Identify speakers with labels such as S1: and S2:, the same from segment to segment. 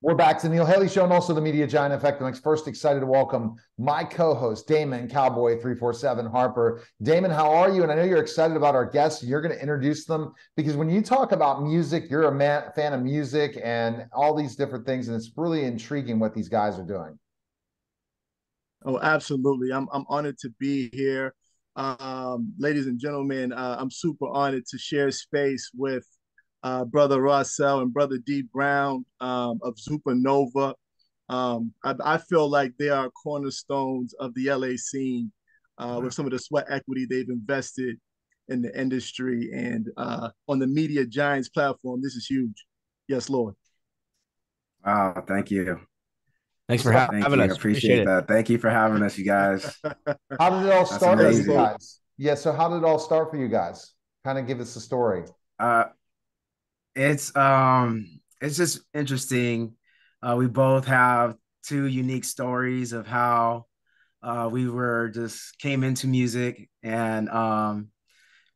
S1: We're back to Neil Haley Show and also the Media Giant Effect. I'm first excited to welcome my co-host Damon Cowboy three four seven Harper. Damon, how are you? And I know you're excited about our guests. You're going to introduce them because when you talk about music, you're a man, fan of music and all these different things, and it's really intriguing what these guys are doing.
S2: Oh, absolutely! I'm I'm honored to be here, um, ladies and gentlemen. Uh, I'm super honored to share space with uh, brother Rawcel and brother D Brown um, of ZupaNova. Um, I, I, feel like they are cornerstones of the LA scene uh, with some of the sweat equity they've invested in the industry and uh, on the Media Giants platform. This is huge. Yes, Lord.
S3: Wow, thank you.
S4: Thanks for ha- having
S3: you.
S4: us.
S3: I appreciate, appreciate that. Thank you for having us, you guys.
S1: how did it all start for you guys? Yeah, so how did it all start for you guys? Kind of give us the story.
S3: Uh, it's um it's just interesting. Uh, we both have two unique stories of how uh, we were just came into music and um,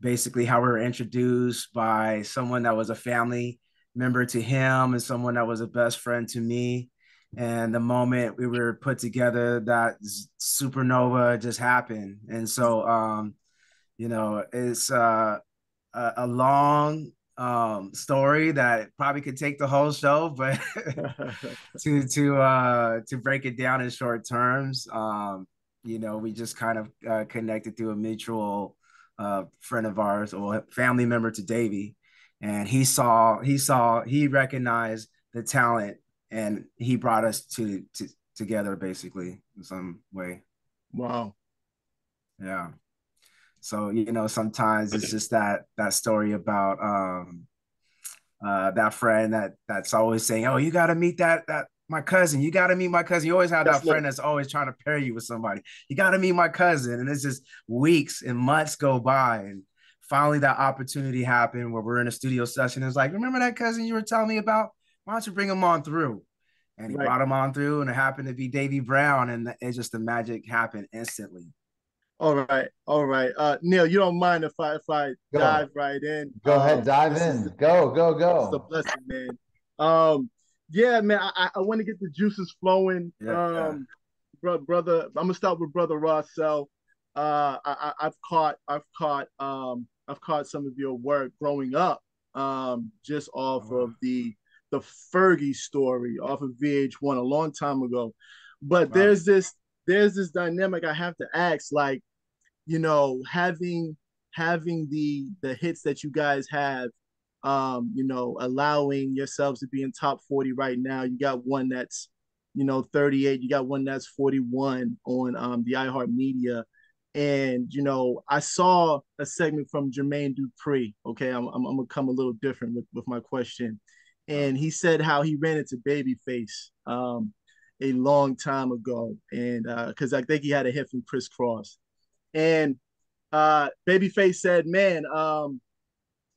S3: basically how we were introduced by someone that was a family member to him and someone that was a best friend to me. And the moment we were put together, that supernova just happened. And so, um, you know, it's uh, a, a long um story that probably could take the whole show but to to uh to break it down in short terms um you know we just kind of uh, connected through a mutual uh friend of ours or family member to Davy and he saw he saw he recognized the talent and he brought us to to together basically in some way.
S2: Wow.
S3: Yeah so you know, sometimes it's just that that story about um uh that friend that that's always saying, "Oh, you got to meet that that my cousin. You got to meet my cousin." You always have that friend that's always trying to pair you with somebody. You got to meet my cousin, and it's just weeks and months go by, and finally that opportunity happened where we're in a studio session. It's like, remember that cousin you were telling me about? Why don't you bring him on through? And he right. brought him on through, and it happened to be Davy Brown, and it just the magic happened instantly.
S2: All right, all right. Uh, Neil, you don't mind if I if I go. dive right in?
S1: Go um, ahead, dive in. go, go, go.
S2: It's a blessing, man. Um, yeah, man. I, I want to get the juices flowing. Yeah, um, yeah. brother, I'm gonna start with brother Rawcel. Uh, I, I've caught, I've caught, um, I've caught some of your work growing up, um, just off oh. of the the Fergie story off of VH1 a long time ago. But wow. there's this there's this dynamic I have to ask, like you know, having having the the hits that you guys have, um, you know, allowing yourselves to be in top 40 right now. You got one that's, you know, 38, you got one that's 41 on um the iHeartMedia. And you know, I saw a segment from Jermaine Dupri. Okay, I'm, I'm, I'm gonna come a little different with, with my question. And he said how he ran into Babyface um, a long time ago, and because uh, I think he had a hit from Kris Kross, And uh, Babyface said, "Man, um,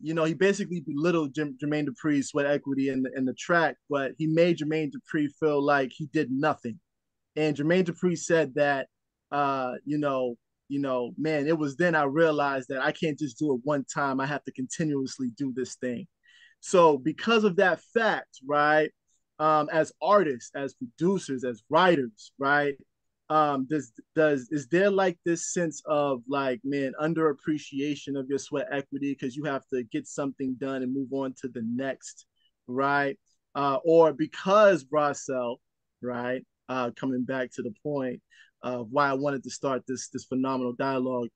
S2: you know, he basically belittled Jim, Jermaine Dupri's sweat equity in the in the track, but he made Jermaine Dupri feel like he did nothing." And Jermaine Dupri said that, uh, you know, you know, man, it was then I realized that I can't just do it one time. I have to continuously do this thing. So because of that fact, right, um, as artists, as producers, as writers, right, um does does is there like this sense of like man underappreciation of your sweat equity because you have to get something done and move on to the next right? Uh or because Rawcel right uh coming back to the point of why I wanted to start this this phenomenal dialogue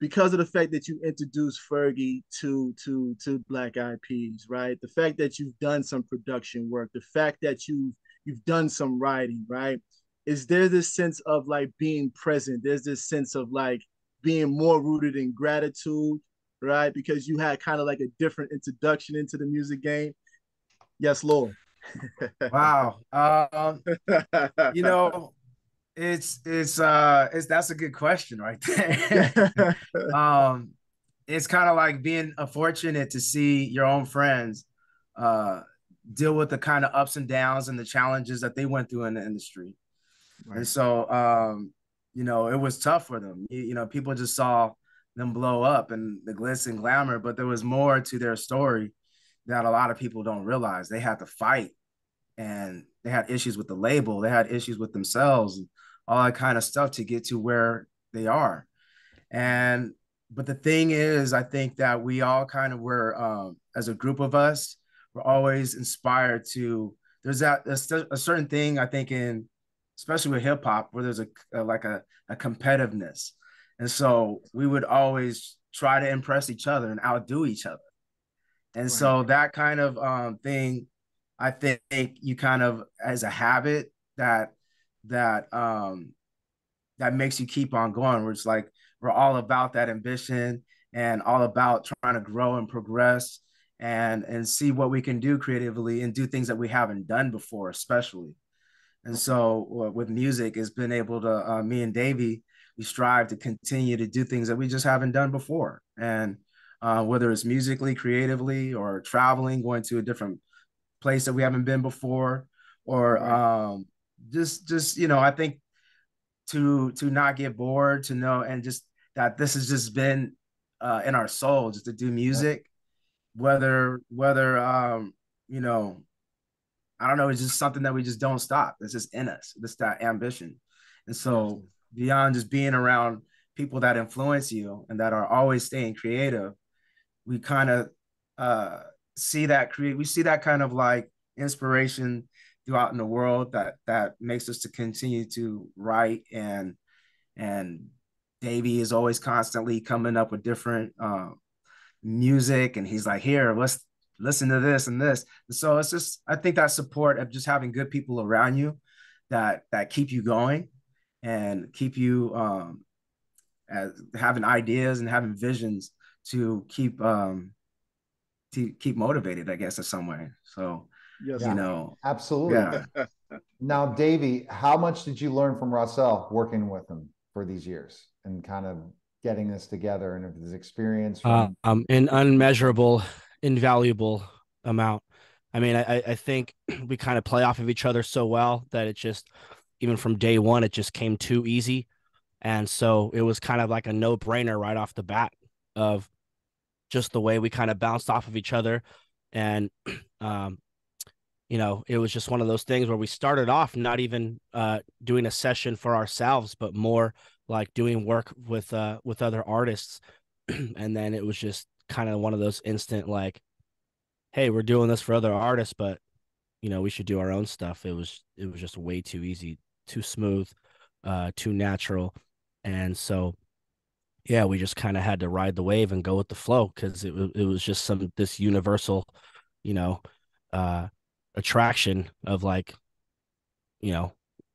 S2: because of the fact that you introduced Fergie to to to Black Eyed Peas, right? The fact that you've done some production work, the fact that you've you've done some writing, right? is there this sense of like being present? There's this sense of like being more rooted in gratitude right? Because you had kind of like a different introduction into the music game. Yes lord.
S3: Wow. Um you know it's it's uh it's that's a good question right there um it's kind of like being fortunate to see your own friends uh deal with the kind of ups and downs and the challenges that they went through in the industry Right. And so, um, you know, it was tough for them. You, you, know, people just saw them blow up and the glitz and glamour, but there was more to their story that a lot of people don't realize. They had to fight and they had issues with the label, they had issues with themselves, all that kind of stuff to get to where they are. And but the thing is, I think that we all kind of were, um, as a group of us, we're always inspired to. There's that a, a certain thing I think in, especially with hip hop, where there's a, a like a, a competitiveness, and so we would always try to impress each other and outdo each other, and right. so that kind of um, thing, I think you kind of as a habit that that um that makes you keep on going. Where it's like we're all about that ambition and all about trying to grow and progress and and see what we can do creatively and do things that we haven't done before especially and so uh, with music it's been able to uh, me and davy we strive to continue to do things that we just haven't done before and uh, whether it's musically creatively or traveling going to a different place that we haven't been before or um, just just you know i think to to not get bored to know and just that this has just been uh, in our soul just to do music whether whether um you know i don't know it's just something that we just don't stop. It's just in us it's that ambition. And so beyond just being around people that influence you and that are always staying creative we kind of uh see that create we see that kind of like inspiration throughout in the world that that makes us to continue to write and and Davy is always constantly coming up with different um, music, and he's like, "Here, let's listen to this and this." And so it's just, I think that support of just having good people around you that that keep you going and keep you um, as having ideas and having visions to keep um, to keep motivated, I guess, in some way. So, yes, you know,
S1: absolutely. Yeah. now, Davy, how much did you learn from Rawcel working with him for these years? and kind of getting this together and if there's experience
S4: from- uh, um an unmeasurable invaluable amount i mean i i think we kind of play off of each other so well that it just even from day one it just came too easy and so it was kind of like a no-brainer right off the bat of just the way we kind of bounced off of each other and um you know it was just one of those things where we started off not even uh doing a session for ourselves but more like doing work with uh with other artists. And then it was just kind of one of those instant like hey we're doing this for other artists but you know we should do our own stuff. It was it was just way too easy too smooth uh too natural. And so yeah we just kind of had to ride the wave and go with the flow because it, it was just some this universal you know uh attraction of like you know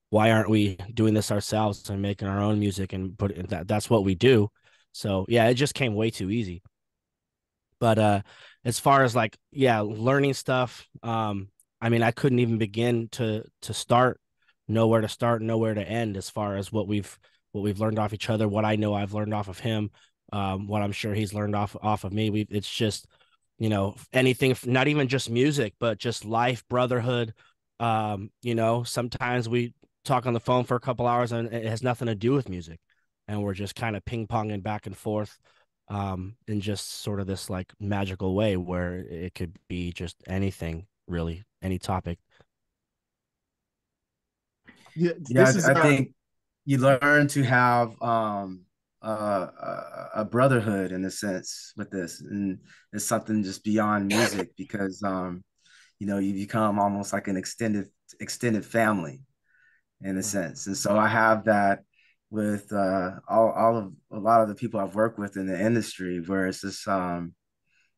S4: why aren't we doing this ourselves and making our own music and put that that's what we do. So yeah it just came way too easy. But uh as far as like yeah learning stuff um i mean i couldn't even begin to to start know where to start know where to end as far as what we've what we've learned off each other what i know i've learned off of him um what i'm sure he's learned off off of me. We it's just you know anything not even just music but just life brotherhood um you know sometimes we talk on the phone for a couple hours and it has nothing to do with music. And we're just kind of ping-ponging back and forth um in just sort of this like magical way where it could be just anything really any topic.
S3: Yeah, yeah I, I think you learn to have um uh, a brotherhood in a sense with this and it's something just beyond music because um you know you become almost like an extended extended family in a mm-hmm. sense. And so I have that with uh, all, all of a lot of the people I've worked with in the industry, where it's just, um,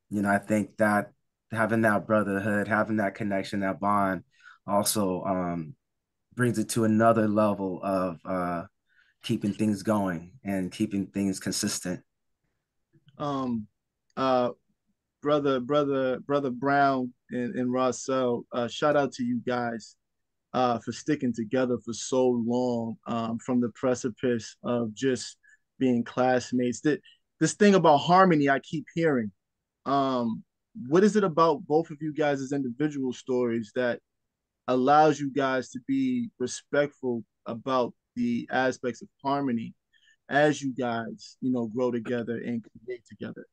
S3: you know, I think that having that brotherhood, having that connection, that bond, also um, brings it to another level of uh, keeping things going and keeping things consistent.
S2: Um, uh, brother, brother, brother Brown and, and Rawcel, uh, shout out to you guys uh, for sticking together for so long um, from the precipice of just being classmates. That this thing about harmony, I keep hearing. Um, what is it about both of you guys as individual stories that allows you guys to be respectful about the aspects of harmony as you guys, you know, grow together and create together?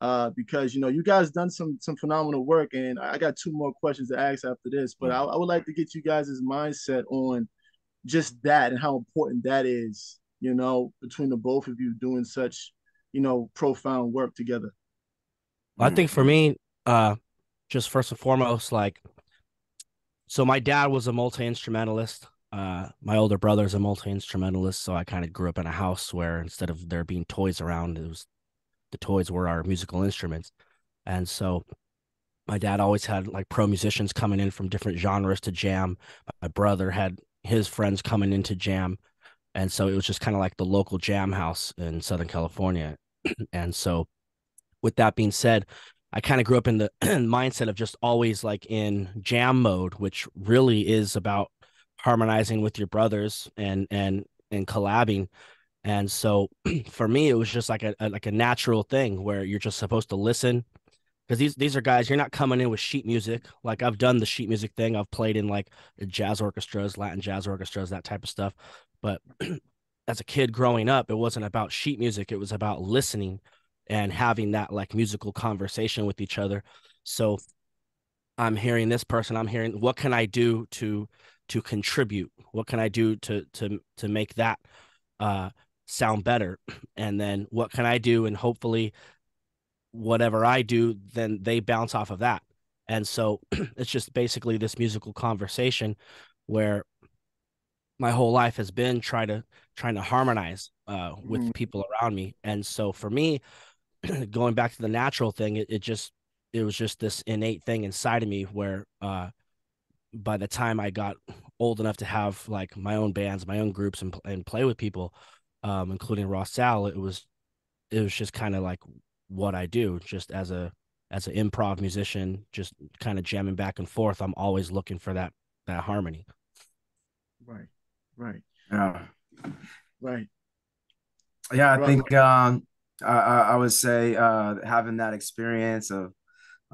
S2: uh, because you know you guys done some some phenomenal work, and I got two more questions to ask after this. But I, I would like to get you guys' mindset on just that and how important that is. You know, between the both of you doing such, you know, profound work together.
S4: I think for me, uh, just first and foremost, like, so my dad was a multi instrumentalist. Uh, my older brother's a multi instrumentalist, so I kind of grew up in a house where instead of there being toys around, it was the toys were our musical instruments. And so my dad always had like pro musicians coming in from different genres to jam. My brother had his friends coming into jam. And so it was just kind of like the local jam house in Southern California. and so with that being said, I kind of grew up in the mindset of just always like in jam mode, which really is about harmonizing with your brothers and and and collabing and so for me, it was just like a, a, like a natural thing where you're just supposed to listen because these these are guys you're not coming in with sheet music. Like I've done the sheet music thing. I've played in like jazz orchestras, Latin jazz orchestras, that type of stuff. But as a kid growing up, it wasn't about sheet music. It was about listening and having that like musical conversation with each other. So I'm hearing this person. I'm hearing what can I do to to contribute? What can I do to to to make that uh sound better and then what can i do and hopefully whatever i do then they bounce off of that and so it's just basically this musical conversation where my whole life has been trying to trying to harmonize uh, with mm. people around me and so for me going back to the natural thing it, it just it was just this innate thing inside of me where uh by the time i got old enough to have like my own bands my own groups and, and play with people um, including Rawcel, it was it was just kind of like what I do, just as a as an improv musician, just kind of jamming back and forth. I'm always looking for that that harmony.
S2: Right, right,
S3: yeah,
S2: right.
S3: Yeah, I right. think um, I, I would say uh, having that experience of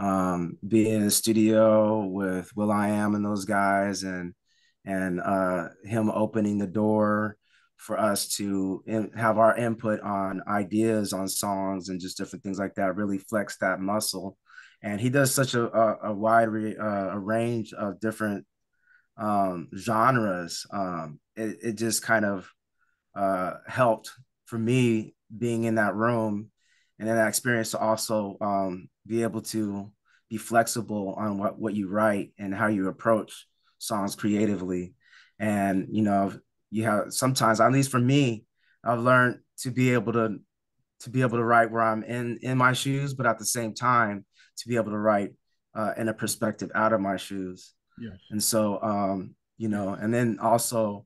S3: um, being in the studio with will.i.am and those guys, and and uh, him opening the door for us to in, have our input on ideas on songs and just different things like that really flex that muscle. And he does such a, a, a wide re, uh, a range of different um, genres. Um, it, it just kind of uh, helped for me being in that room and in that experience to also um, be able to be flexible on what, what you write and how you approach songs creatively and you know you have sometimes at least for me i've learned to be able to to be able to write where i'm in in my shoes but at the same time to be able to write uh, in a perspective out of my shoes
S2: yes.
S3: and so um you know and then also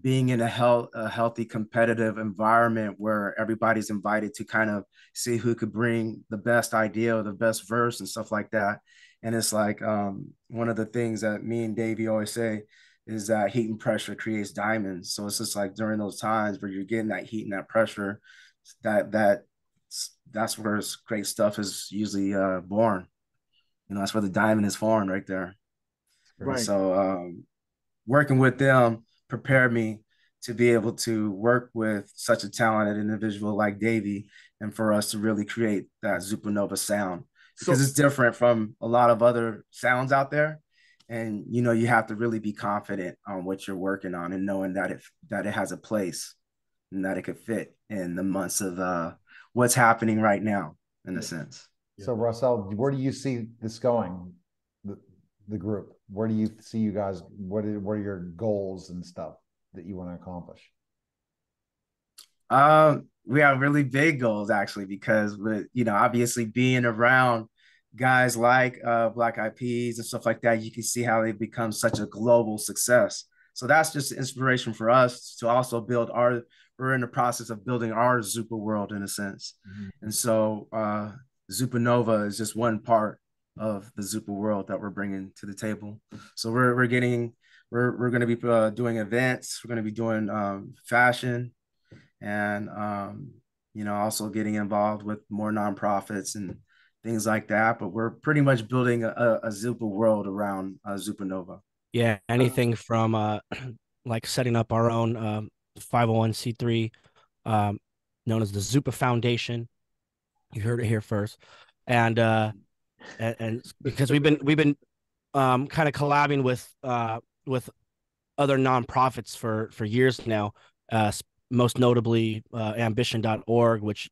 S3: being in a, health, a healthy competitive environment where everybody's invited to kind of see who could bring the best idea or the best verse and stuff like that and it's like um, one of the things that me and davy always say is that heat and pressure creates diamonds. So it's just like during those times where you're getting that heat and that pressure, that that that's where great stuff is usually uh, born. You know, that's where the diamond is formed right there. Right. So um, working with them prepared me to be able to work with such a talented individual like Davy and for us to really create that Zupanova sound. Because so, it's different from a lot of other sounds out there. And you know you have to really be confident on what you're working on and knowing that it that it has a place and that it could fit in the months of uh, what's happening right now in a sense.
S1: So rawcel where do you see this going the, group where do you see you guys what are, what are your goals and stuff that you want to accomplish
S3: um we have really big goals actually because with you know obviously being around guys like uh, Black Peas and stuff like that, you can see how they've become such a global success. So that's just inspiration for us to also build our. We're in the process of building our Zupa world in a sense, mm-hmm. and so uh, Zupanova is just one part of the Zupa world that we're bringing to the table. So we're we're getting we're we're going to be uh, doing events. We're going to be doing um, fashion, and um, you know also getting involved with more nonprofits and things like that. But we're pretty much building a, a Zupa world around uh, Zupanova.
S4: Yeah, anything from uh, like setting up our own um, 501c3 um, known as the Zupa Foundation, You heard it here first, and uh, and, and because we've been we've been um kind of collabing with uh with other nonprofits for for years now. Uh, most notably, uh, Ambition.org, which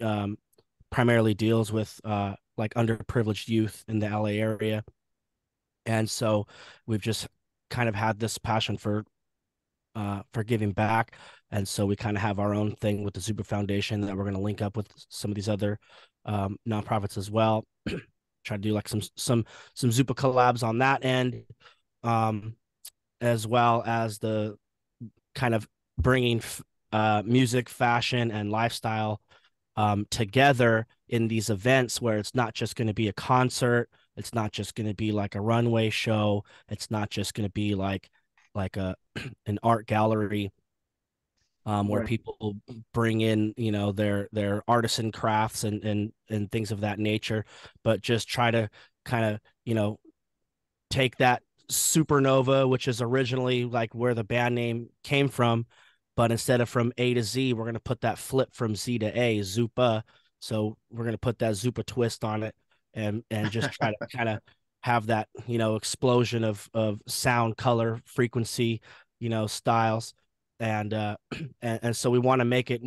S4: um primarily deals with uh like underprivileged youth in the LA area, and so we've just kind of had this passion for uh, for giving back. And so we kind of have our own thing with the Zupa Foundation that we're going to link up with some of these other um, nonprofits as well. Try to do like some some some Zupa collabs on that end, um, as well as the kind of bringing uh, music, fashion, and lifestyle um, together in these events where it's not just going to be a concert, it's not just going to be like a runway show, it's not just going to be like like a an art gallery um, where right. people bring in you know their their artisan crafts and and and things of that nature but just try to kind of you know take that supernova which is originally like where the band name came from but instead of from a to z we're going to put that flip from z to a zupa so we're going to put that zupa twist on it and and just try to kind of have that you know explosion of of sound color frequency you know styles and uh and, and so we want to make it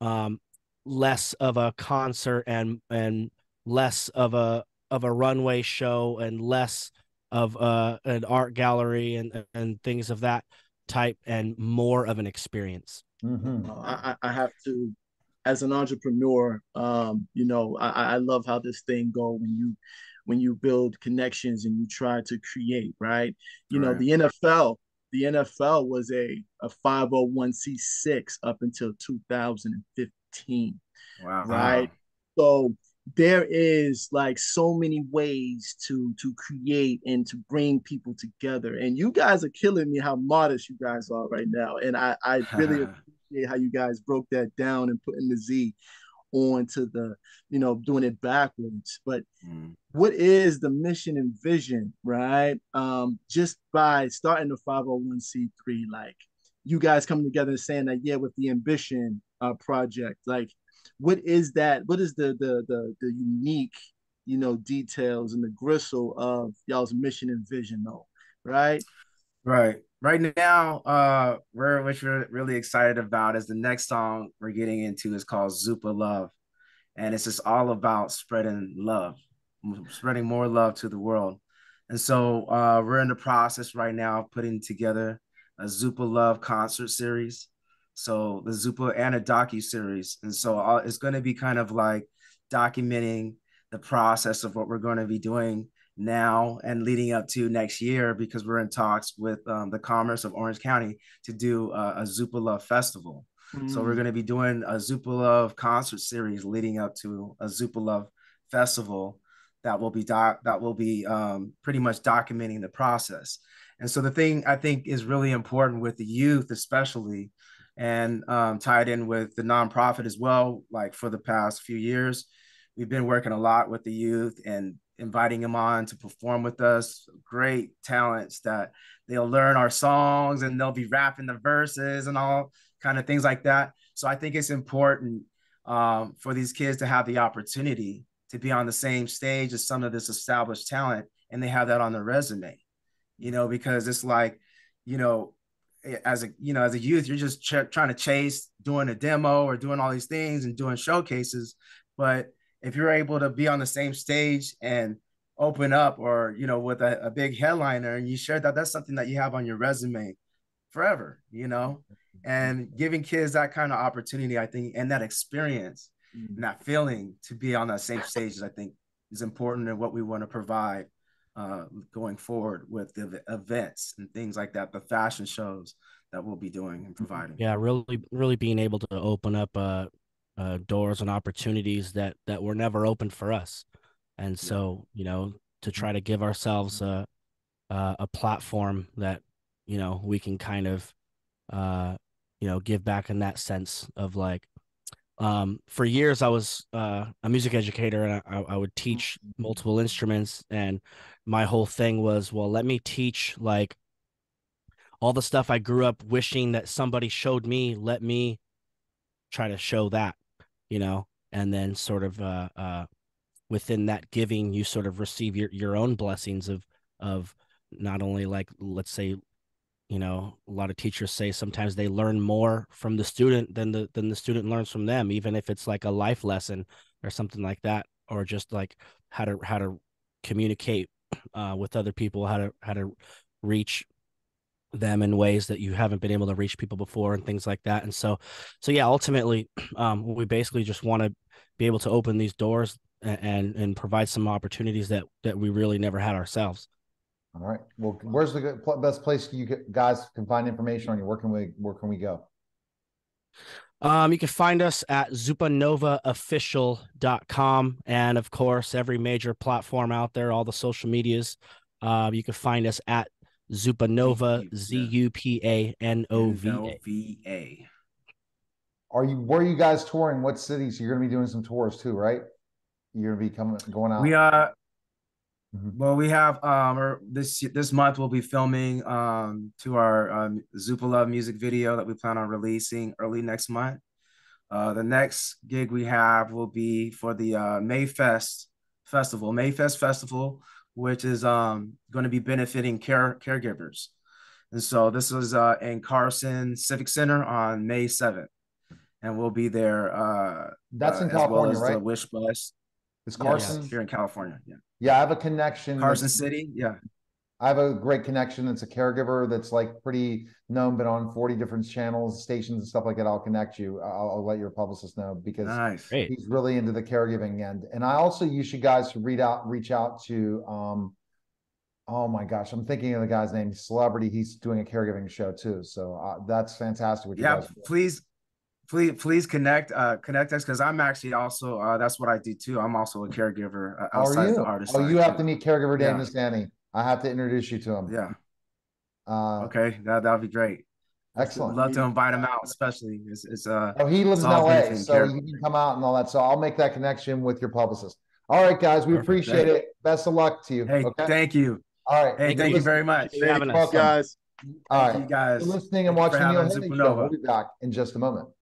S4: um less of a concert and and less of a of a runway show and less of uh an art gallery and and things of that type and more of an experience
S2: mm-hmm. I, I have to as an entrepreneur um you know i i love how this thing go when you when you build connections and you try to create, right? You right. know, the NFL, the NFL was a, a 501c6 up until 2015. Wow. Right. So there is like so many ways to to create and to bring people together and you guys are killing me how modest you guys are right now and i i really appreciate how you guys broke that down and putting the z on to the, you know, doing it backwards. But mm. what is the mission and vision, right? Um, just by starting the 501c3, like you guys coming together and saying that, yeah, with the ambition uh, project, like what is that? What is the the the, the unique, you know, details and the gristle of y'all's mission and vision though, right?
S3: Right. Right now, uh, we're which we're really excited about is the next song we're getting into is called Zupa Love. And it's just all about spreading love, spreading more love to the world. And so uh, we're in the process right now of putting together a Zupa Love concert series. So the Zupa and a docu series. And so uh, it's going to be kind of like documenting the process of what we're going to be doing now and leading up to next year because we're in talks with um, the Commerce of Orange County to do uh, a Zupa Love Festival. Mm. So we're mm. going to be doing a Zupa Love concert series leading up to a Zupa Love Festival that will be doc- that will be um, pretty much documenting the process. And so the thing I think is really important with the youth, especially, and um, tied in with the nonprofit as well. Like for the past few years, we've been working a lot with the youth and inviting them on to perform with us. Great talents that they'll learn our songs and they'll be rapping the verses and all kind of things like that. So I think it's important um, for these kids to have the opportunity to be on the same stage as some of this established talent and they have that on their resume, you know, because it's like, you know, as a you know as a youth you're just ch- trying to chase doing a demo or doing all these things and doing showcases but if you're able to be on the same stage and open up or you know with a, a big headliner and you share that that's something that you have on your resume forever you know? And giving kids that kind of opportunity i think and that experience mm-hmm. and that feeling to be on that same stage i think is important and what we want to provide uh, going forward with the events and things like that the fashion shows that we'll be doing and providing.
S4: Yeah really really being able to open up uh uh, doors and opportunities that that were never open for us. And so you know to try to give ourselves a a, a platform that you know we can kind of uh you know give back in that sense of like um for years i was uh, a music educator and I, I would teach multiple instruments and my whole thing was well let me teach like all the stuff i grew up wishing that somebody showed me let me try to show that you know and then sort of uh, uh, within that giving, you sort of receive your your own blessings of of not only like let's say you know a lot of teachers say sometimes they learn more from the student than the than the student learns from them even if it's like a life lesson or something like that or just like how to how to communicate uh, with other people how to how to reach them in ways that you haven't been able to reach people before and things like that and so so yeah ultimately um, we basically just want to be able to open these doors and, and and provide some opportunities that that we really never had ourselves
S1: all right. Well, where's the best place you guys can find information on you? Where can we where can we go?
S4: Um, you can find us at zupanovaofficial.com and of course every major platform out there, all the social medias. Um, you can find us at Zupanova, Z U P A N O V A.
S1: Are you where are you guys touring? What cities? You're gonna be doing some tours too, right? You're gonna be coming going out.
S3: We are Mm-hmm. Well, we have um this this month we'll be filming um to our um, Zupa Love music video that we plan on releasing early next month. Uh, the next gig we have will be for the uh, Mayfest festival, Mayfest festival, which is um going to be benefiting care caregivers. And so this is uh, in Carson Civic Center on May 7th. And we'll be there. Uh,
S1: That's in uh, California, well right?
S3: Wish Bus.
S1: It's Carson
S3: here in California. Yeah.
S1: Yeah, I have a connection.
S3: Carson City. Yeah.
S1: I have a great connection. That's a caregiver that's like pretty known, but on 40 different channels, stations, and stuff like that. I'll connect you. I'll, I'll let your publicist know because
S3: nice.
S1: he's really into the caregiving end. And I also use you guys to read out, reach out to, um, oh my gosh, I'm thinking of the guy's name, celebrity. He's doing a caregiving show too. So uh, that's fantastic.
S3: yeah, please please please connect uh connect us because i'm actually also uh that's what i do too i'm also a caregiver uh, outside the artist
S1: oh you have to meet caregiver dan yeah. I have to introduce you to him.
S3: Yeah. Uh okay that that'll be great.
S1: excellent.
S3: Love to invite him out especially. It's, it's uh
S1: oh he lives in la so he can come out and all that so i'll make that connection with your publicist. All right guys we Perfect. appreciate it. Best of luck to you
S3: hey okay? thank you.
S1: All right.
S3: Hey thank you very much.
S2: Thank you guys
S1: all right.
S3: you guys
S1: listening and watching you we'll be back in just a moment